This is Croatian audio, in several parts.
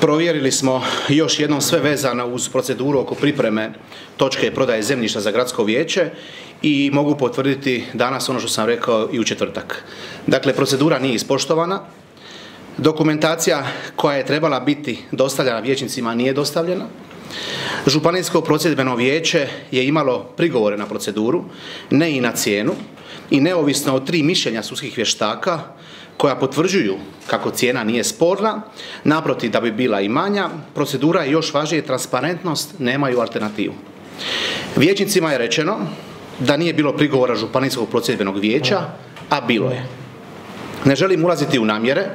Provjerili smo još jednom sve vezano uz proceduru oko pripreme točke prodaje zemljišta za gradsko vijeće i mogu potvrditi danas ono što sam rekao i u četvrtak. Dakle, procedura nije ispoštovana, dokumentacija koja je trebala biti dostavljena vijećnicima nije dostavljena, Županijsko procedbeno vijeće je imalo prigovore na proceduru, ne i na cijenu i neovisno od tri mišljenja sudskih vještaka koja potvrđuju kako cijena nije sporna, naprotiv da bi bila i manja, procedura je još važnije transparentnost, nemaju alternativu. Vijećnicima je rečeno da nije bilo prigovora Županijskog procedbenog vijeća, a bilo je. Ne želim ulaziti u namjere,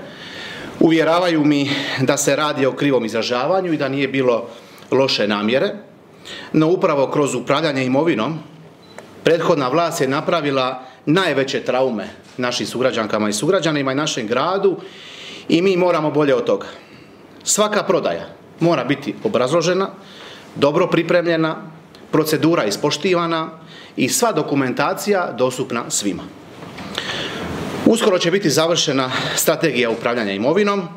uvjeravaju mi da se radi o krivom izražavanju i da nije bilo loše namjere, no upravo kroz upravljanje imovinom prethodna vlast je napravila najveće traume našim sugrađankama i sugrađanima i našem gradu i mi moramo bolje od toga. Svaka prodaja mora biti obrazložena, dobro pripremljena, procedura ispoštivana i sva dokumentacija dostupna svima. Uskoro će biti završena strategija upravljanja imovinom,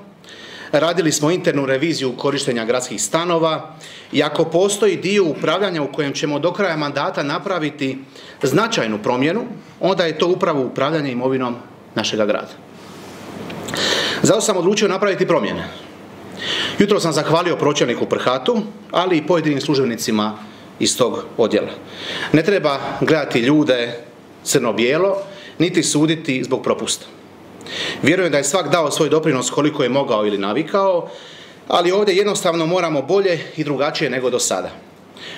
radili smo internu reviziju korištenja gradskih stanova i ako postoji dio upravljanja u kojem ćemo do kraja mandata napraviti značajnu promjenu, onda je to upravo upravljanje imovinom našega grada. Zato sam odlučio napraviti promjene. Jutro sam zahvalio pročelniku Prhatu, ali i pojedinim službenicima iz tog odjela. Ne treba gledati ljude crno-bijelo, niti suditi zbog propusta. Vjerujem da je svak dao svoj doprinos koliko je mogao ili navikao, ali ovdje jednostavno moramo bolje i drugačije nego do sada.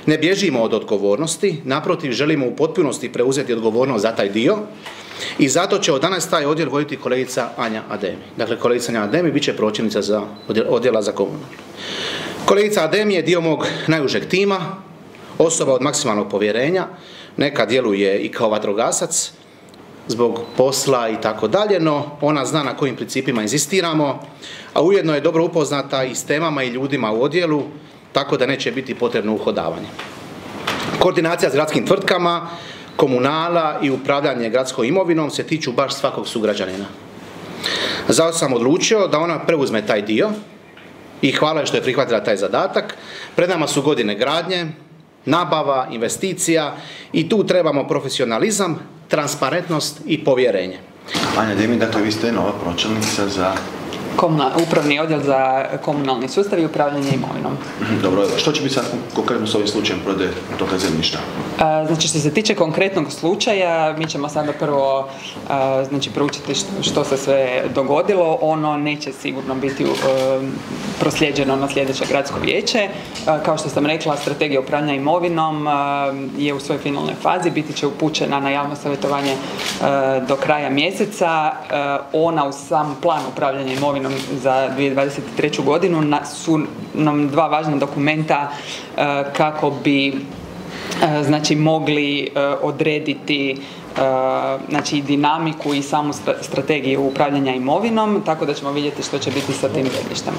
Ne bježimo od odgovornosti, naprotiv želimo u potpunosti preuzeti odgovornost za taj dio i zato će od danas taj odjel voditi kolegica Anja Ademi. Dakle, kolegica Anja Ademi bit će pročelnica za odjela za komunalno. Kolegica Ademi je dio mog najužeg tima, osoba od maksimalnog povjerenja, neka djeluje i kao vatrogasac, zbog posla i tako dalje, no ona zna na kojim principima inzistiramo, a ujedno je dobro upoznata i s temama i ljudima u odjelu, tako da neće biti potrebno uhodavanje. Koordinacija s gradskim tvrtkama, komunala i upravljanje gradskom imovinom se tiču baš svakog sugrađanina. Zato sam odlučio da ona preuzme taj dio i hvala što je prihvatila taj zadatak. Pred nama su godine gradnje, nabava, investicija i tu trebamo profesionalizam, transparentnost i povjerenje. Anja Demi, dakle vi ste nova pročelnica za upravni odjel za komunalni sustav i upravljanje imovinom. Mhm, dobro, što će biti sad konkretno s ovim slučajem prodaje toga zemljišta? Znači što se tiče konkretnog slučaja, mi ćemo sada prvo znači, proučiti što se sve dogodilo. Ono neće sigurno biti proslijeđeno na sljedeće gradsko vijeće. Kao što sam rekla, strategija upravljanja imovinom je u svojoj finalnoj fazi, biti će upućena na javno savjetovanje do kraja mjeseca. Ona u sam plan upravljanja imovinom za 2023. godinu su nam dva važna dokumenta e, kako bi e, znači mogli e, odrediti znači dinamiku i samu strategiju upravljanja imovinom, tako da ćemo vidjeti što će biti sa tim zemljištem.